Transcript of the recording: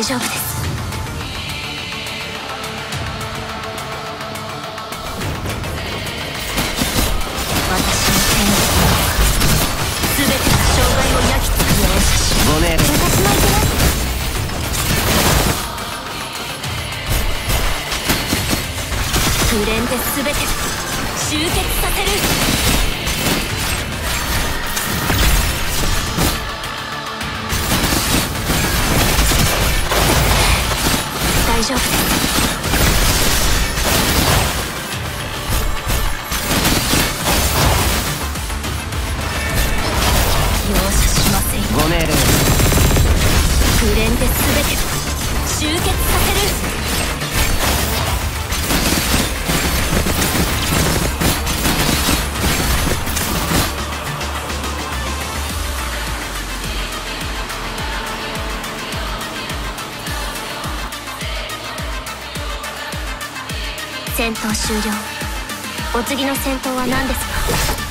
大丈夫です。大丈夫。です終了。お次の戦闘は何ですか？